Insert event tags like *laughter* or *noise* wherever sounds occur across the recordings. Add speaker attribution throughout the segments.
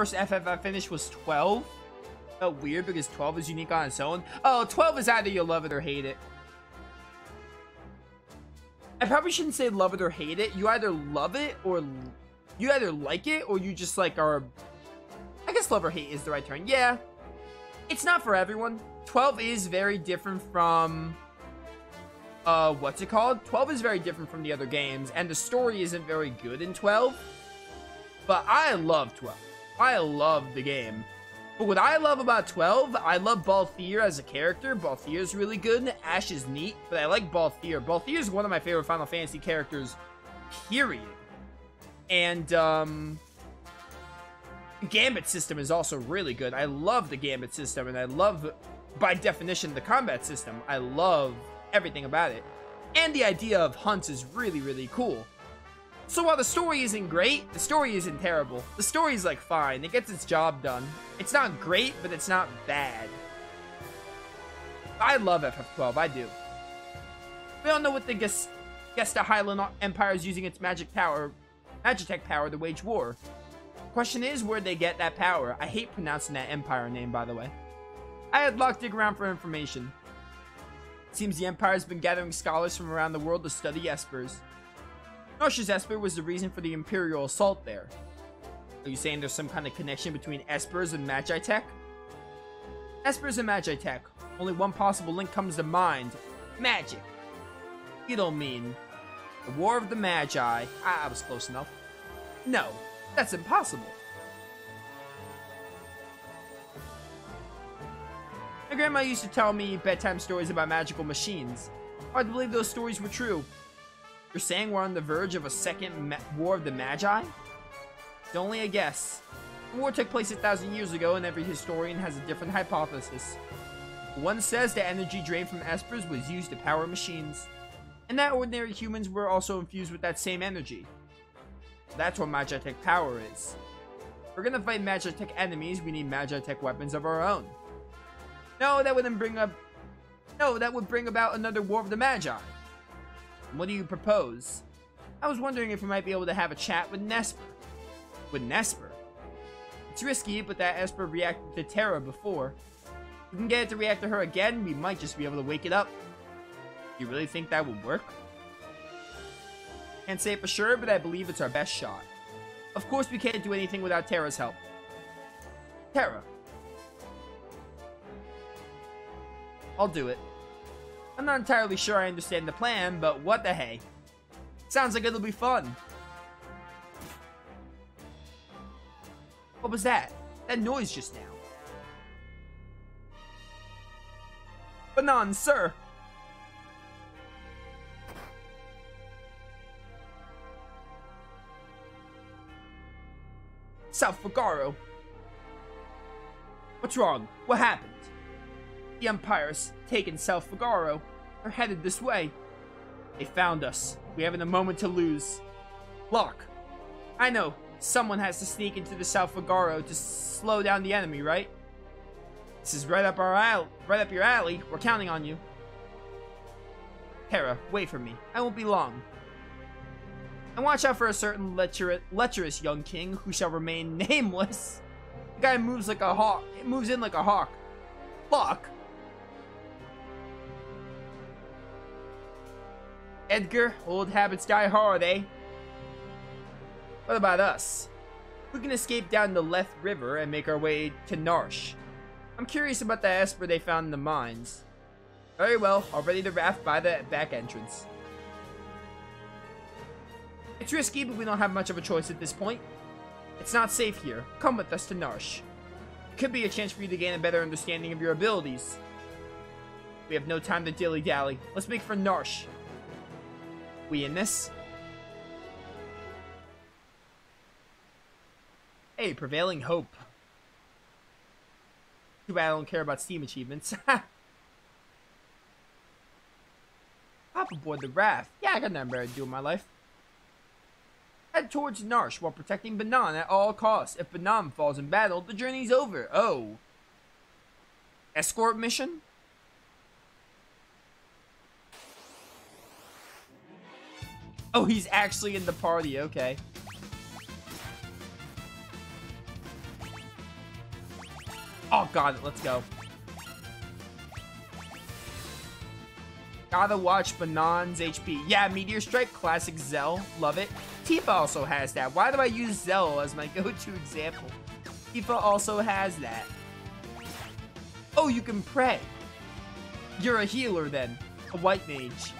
Speaker 1: first FF I finished was 12. Felt weird because 12 is unique on its own. Oh, 12 is either you love it or hate it. I probably shouldn't say love it or hate it. You either love it or you either like it or you just like are I guess love or hate is the right term. Yeah. It's not for everyone. 12 is very different from uh what's it called? 12 is very different from the other games and the story isn't very good in 12. But I love 12. I love the game. But what I love about 12, I love Balthier as a character. Balthier is really good. Ashe is neat, but I like. Balthier is one of my favorite Final Fantasy characters, period. And, um... Gambit system is also really good. I love the Gambit system, and I love, by definition, the combat system. I love everything about it. And the idea of hunts is really, really cool. So while the story isn't great, the story isn't terrible. The story's like fine. It gets its job done. It's not great, but it's not bad. I love FF12. I do. We all know what the Gesta Highland Empire is using its magic power, Magitech power to wage war. Question is, where'd they get that power? I hate pronouncing that empire name, by the way. I had Locke dig around for information. Seems the Empire's been gathering scholars from around the world to study Espers. Narshe's Esper was the reason for the Imperial assault there. Are you saying there's some kind of connection between Espers and Magitech? Espers and Magitech. Only one possible link comes to mind. Magic. You don't mean... The War of the Magi. I, I was close enough. No, that's impossible. My grandma used to tell me bedtime stories about magical machines. Hard to believe those stories were true. You're saying we're on the verge of a second War of the Magi? It's only a guess. The war took place a thousand years ago, and every historian has a different hypothesis. One says the energy drained from Espers was used to power machines, and that ordinary humans were also infused with that same energy. That's what Magitech power is. If we're gonna fight Magitech enemies, we need Magitech weapons of our own. No, that wouldn't bring up... No, that would bring about another War of the Magi. What do you propose? I was wondering if we might be able to have a chat with Nesper. With Nesper? It's risky, but that Esper reacted to Terra before. If we can get it to react to her again, we might just be able to wake it up. You really think that would work? Can't say for sure, but I believe it's our best shot. Of course, we can't do anything without Terra's help. Terra. I'll do it. I'm not entirely sure I understand the plan, but what the hey. Sounds like it'll be fun. What was that? That noise just now. Banon, sir! South Figaro. What's wrong? What happened? The Empire's taken South Figaro. They're headed this way. They found us. We haven't a moment to lose. Locke. I know. Someone has to sneak into the South Figaro to slow down the enemy, right? This is right up our alley. Right up your alley. We're counting on you. Terra, wait for me. I won't be long. And watch out for a certain lecherous young king who shall remain *laughs* nameless. The guy moves like a hawk. It moves in like a hawk. Fuck. Edgar, old habits die hard, eh? What about us? We can escape down the Lethe River and make our way to Narshe. I'm curious about the Esper they found in the mines. Very well, I'll ready the raft by the back entrance. It's risky, but we don't have much of a choice at this point. It's not safe here. Come with us to Narshe. It could be a chance for you to gain a better understanding of your abilities. We have no time to dilly-dally. Let's make for Narshe. We in this? Hey, Prevailing Hope. Too bad I don't care about Steam achievements. *laughs* Hop aboard the raft. Yeah, I got nothing better to do in my life. Head towards Narshe while protecting Banon at all costs. If Banon falls in battle, the journey's over. Oh. Escort mission? Oh, he's actually in the party. Okay. Oh, it. Let's go. Gotta watch Banon's HP. Yeah, Meteor Strike, classic Zell. Love it. Tifa also has that. Why do I use Zell as my *laughs* go-to example? Tifa also has that. Oh, you can pray. You're a healer then. A white mage.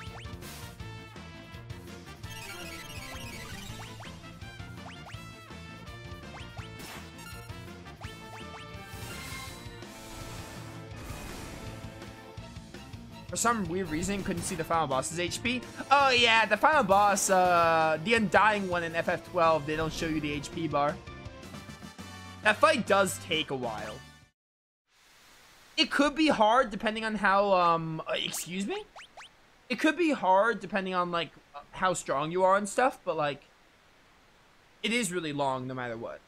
Speaker 1: Some weird reason, couldn't see the final boss's HP. Oh yeah, the final boss, uh, the Undying one in FF12, they don't show you the HP bar. That fight does take a while. It could be hard depending on how, um, uh, excuse me? It could be hard depending on, like, how strong you are and stuff, but, like, it is really long no matter what.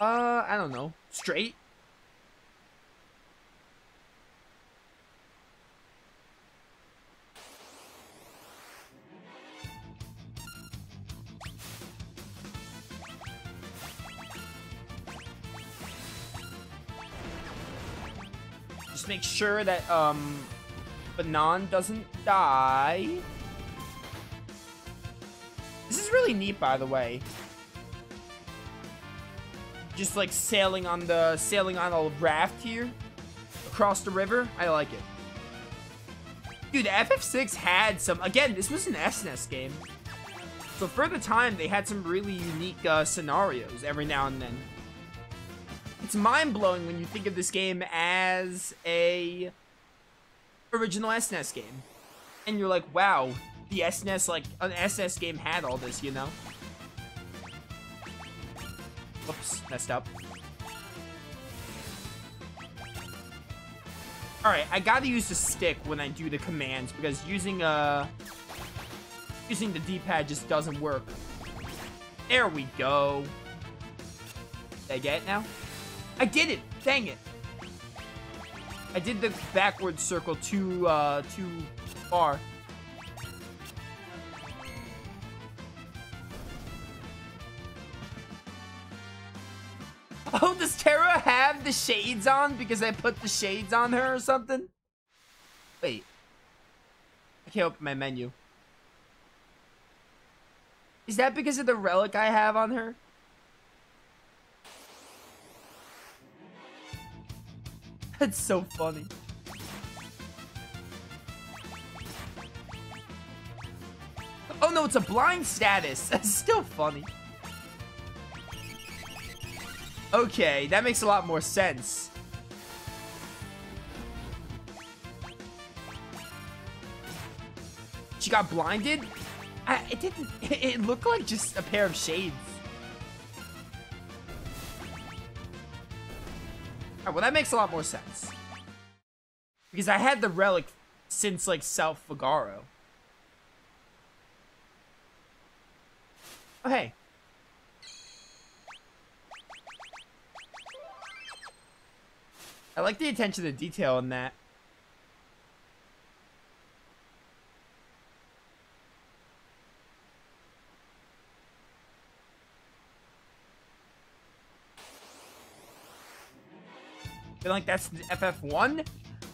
Speaker 1: Uh, I don't know. Straight? Just make sure that, um, Banon doesn't die. This is really neat, by the way just like sailing on the sailing on a raft here across the river. I like it. Dude, FF6 had some, again, this was an SNES game. So for the time, they had some really unique uh, scenarios every now and then. It's mind-blowing when you think of this game as a original SNES game. And you're like, wow, the SNES, like, an SNES game had all this, you know? Whoops, messed up. Alright, I gotta use the stick when I do the commands because using uh using the D-pad just doesn't work. There we go. Did I get it now? I did it! Dang it! I did the backward circle too uh too far. *laughs* Oh, does Terra have the shades on because I put the shades on her or something? Wait. I can't open my menu. Is that because of the relic I have on her? *laughs* That's so funny. Oh no, it's a blind status. *laughs* That's still funny. Okay, that makes a lot more sense. She got blinded? I, it didn't... *laughs* It looked like just a pair of shades. Well, that makes a lot more sense. Because I had the relic since, like, South Figaro. Oh, hey. I like the attention to detail in that. feel like that's FF1.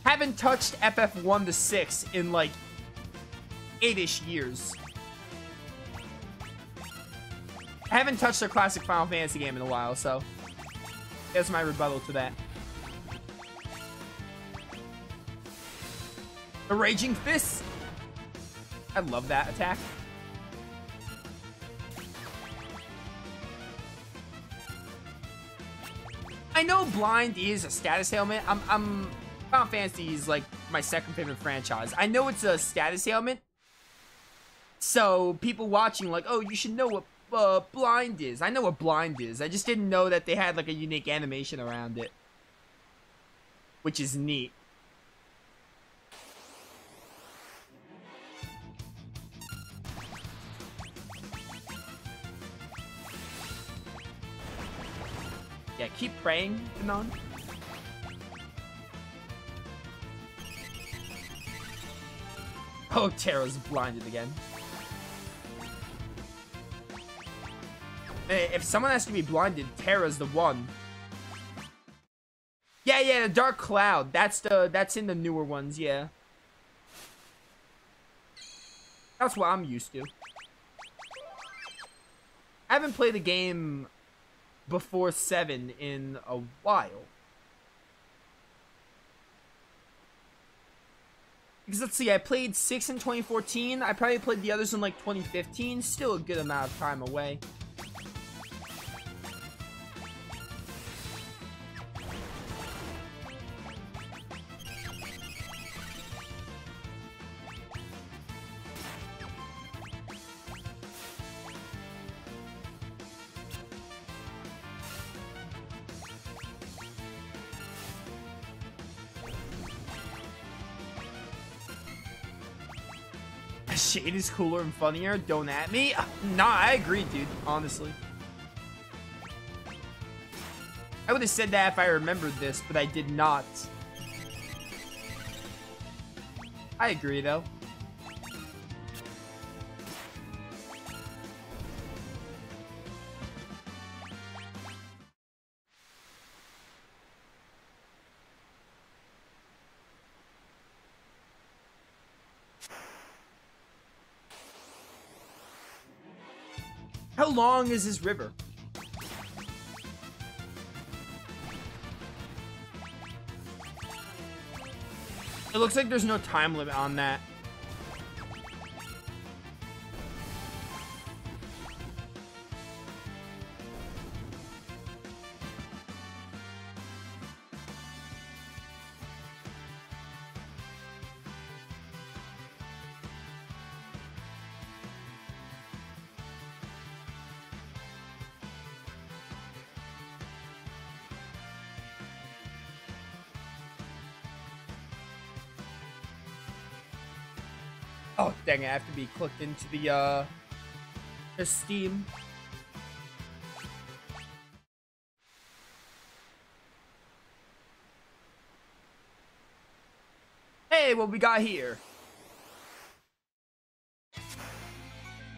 Speaker 1: Haven't touched FF1 to 6 in like 8-ish years. I haven't touched a classic Final Fantasy game in a while, so that's my rebuttal to that. The Raging Fist. I love that attack. I know Blind is a status ailment. I'm, I'm Final Fantasy is like my second favorite franchise. I know it's a status ailment. So people watching like, oh, you should know what uh, Blind is. I know what Blind is. I just didn't know that they had like a unique animation around it. Which is neat. Yeah, keep praying, Banon. Oh, Terra's blinded again. Eh, if someone has to be blinded, Terra's the one. Yeah, yeah, the Dark Cloud. That's the that's in the newer ones, yeah. That's what I'm used to. I haven't played the game before 7 in a while. Because let's see, I played 6 in 2014. I probably played the others in like 2015. Still a good amount of time away. Shade is cooler and funnier. Don't at me. Uh, nah, I agree, dude. Honestly. I would have said that if I remembered this, but I did not. I agree, though. How long is this river? It looks like there's no time limit on that. Oh, dang I have to be clicked into the, uh, the Steam. Hey, what we got here?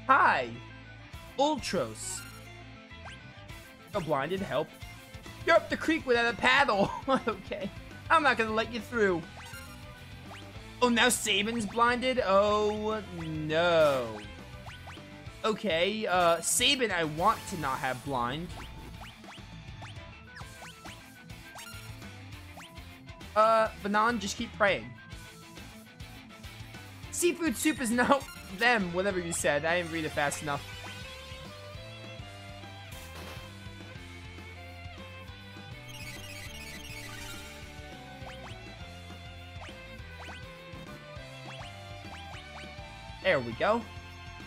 Speaker 1: Hi, Ultros. No blinded help. You're up the creek without a paddle. *laughs* okay, I'm not gonna let you through. Oh, now Sabin's blinded? Oh, no. Okay, uh, Sabin, I want to not have blind. Uh, Banon, just keep praying. Seafood soup is *laughs* no them, whatever you said. I didn't read it fast enough. There we go.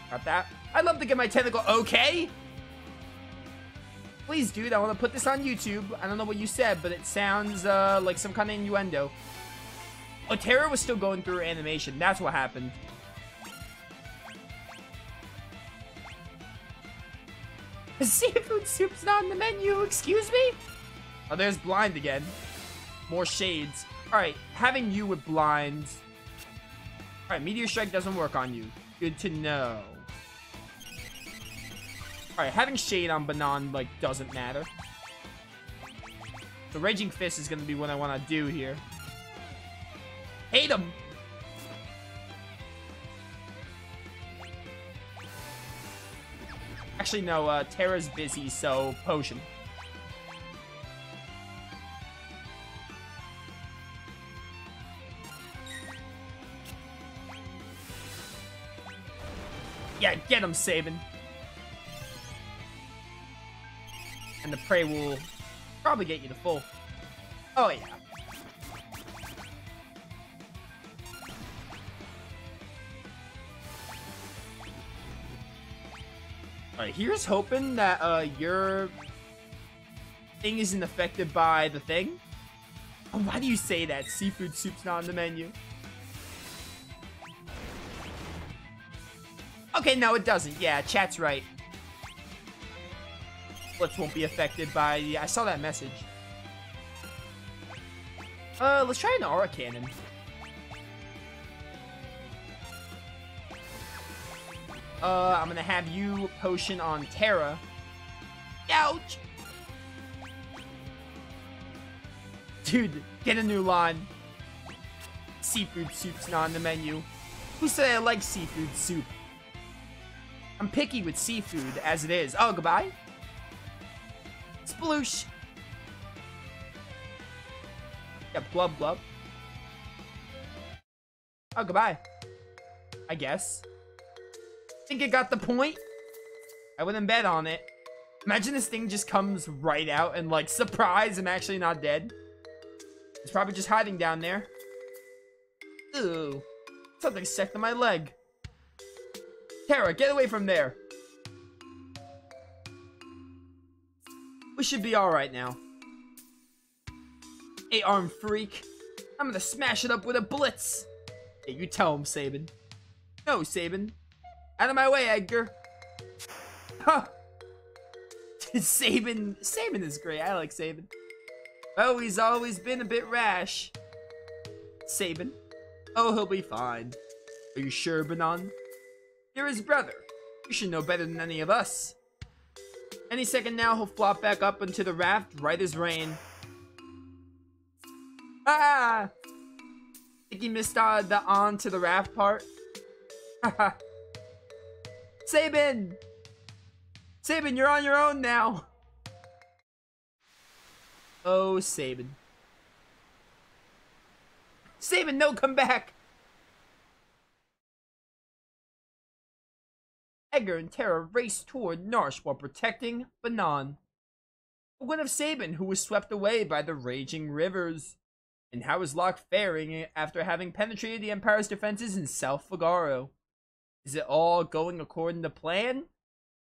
Speaker 1: Got that. I'd love to get my tentacle. Okay. Please, dude. I want to put this on YouTube. I don't know what you said, but it sounds uh, like some kind of innuendo. Terra was still going through animation. That's what happened. *laughs* Seafood soup's not on the menu. Excuse me? Oh, there's blind again. More shades. All right, having you with blinds Alright, Meteor Strike doesn't work on you. Good to know. Alright, having Shade on Banon, like, doesn't matter. The Raging Fist is gonna be what I want to do here. Hate him! Actually, no, uh, Terra's busy, so Potion. Yeah, get him, Sabin. And the pray will probably get you to full. Oh, yeah. Alright, here's hoping that uh, your thing isn't affected by the thing. Oh, why do you say that? Seafood soup's not on the menu. Okay, no, it doesn't. Yeah, chat's right. Blitz won't be affected by... I saw that message. Uh, let's try an Aura Cannon. Uh, I'm gonna have you potion on Terra. Ouch! Dude, get a new line. Seafood soup's not on the menu. Who said I like seafood soup? I'm picky with seafood as it is. Oh, goodbye. Sploosh. Yep, glub glub. Oh, goodbye. I guess. Think it got the point? I wouldn't bet on it. Imagine this thing just comes right out and like, surprise, I'm actually not dead. It's probably just hiding down there. Ooh. Something stuck to my leg. Terra, get away from there. We should be alright now. Eight arm freak. I'm gonna smash it up with a blitz. Hey, you tell him, Sabin. No, Sabin. Out of my way, Edgar. Huh. *laughs* Sabin. Sabin is great. I like Sabin. Oh, he's always been a bit rash. Sabin. Oh, he'll be fine. Are you sure, Banon? You're his brother. You should know better than any of us. Any second now, he'll flop back up into the raft right as rain. Ah! Think he missed uh, the on to the raft part? Haha. *laughs* Sabin! Sabin, you're on your own now! Oh, Sabin. Sabin, no, come back! Edgar and Terra race toward Narshe while protecting Banon. But what of Sabin, who was swept away by the raging rivers? And how is Locke faring after having penetrated the Empire's defenses in South Figaro? Is it all going according to plan?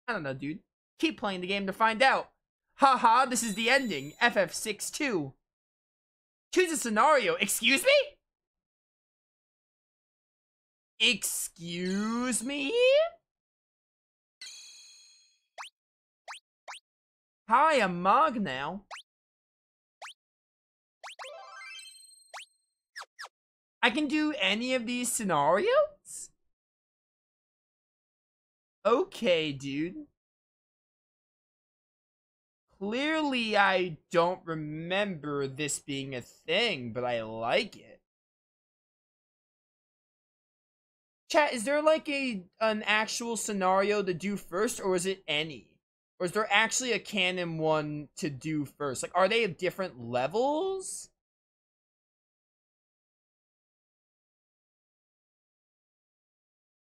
Speaker 1: I don't know, dude. Keep playing the game to find out. Haha, -ha, this is the ending. FF62. Choose a scenario. Excuse me? Excuse me? I'm Mog now. I can do any of these scenarios? Okay, dude. Clearly, I don't remember this being a thing, but I like it. Chat, is there like a an actual scenario to do first, or is it any? Or is there actually a canon one to do first? Like, are they different levels?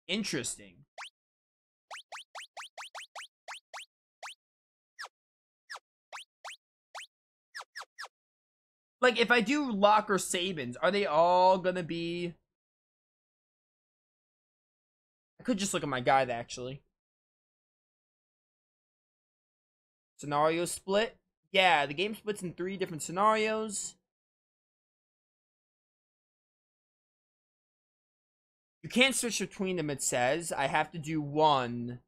Speaker 1: Interesting. Like, if I do Locke or Sabins, are they all gonna be... I could just look at my guide, actually. Scenario split. Yeah, the game splits in three different scenarios. You can't switch between them, it says. I have to do one.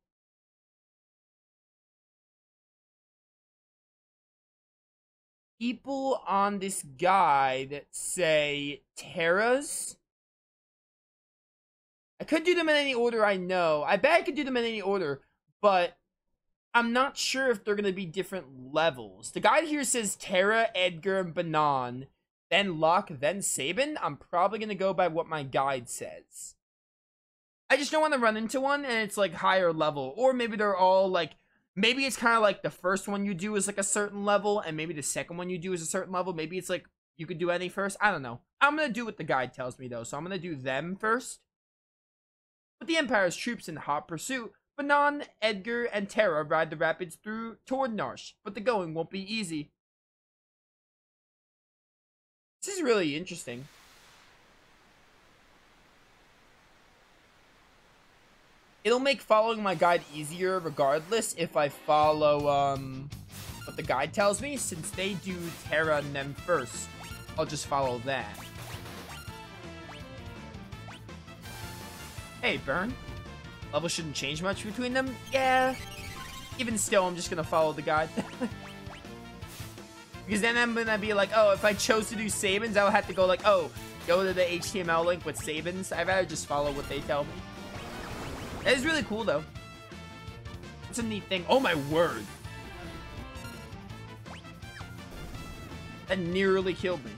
Speaker 1: People on this guide say Terra's. I could do them in any order I know. I bet I could do them in any order, but I'm not sure if they're going to be different levels. The guide here says Terra, Edgar, and Banon, then Locke, then Sabin. I'm probably going to go by what my guide says. I just don't want to run into one and it's like higher level. Or maybe they're all like, maybe it's kind of like the first one you do is like a certain level and maybe the second one you do is a certain level. Maybe it's like you could do any first. I don't know. I'm going to do what the guide tells me though. So I'm going to do them first. With the Empire's troops in hot pursuit, Banon, Edgar, and Terra ride the rapids through toward Narshe, but the going won't be easy. This is really interesting. It'll make following my guide easier regardless if I follow um, what the guide tells me, since they do Terra and them first. I'll just follow that. Hey, Burn. Level shouldn't change much between them? Yeah. Even still, I'm just gonna follow the guide. *laughs* because then I'm gonna be like, oh, if I chose to do Sabins, I would have to go like, oh, go to the HTML link with Sabins. I'd rather just follow what they tell me. It is really cool, though. It's a neat thing. Oh, my word. That nearly killed me.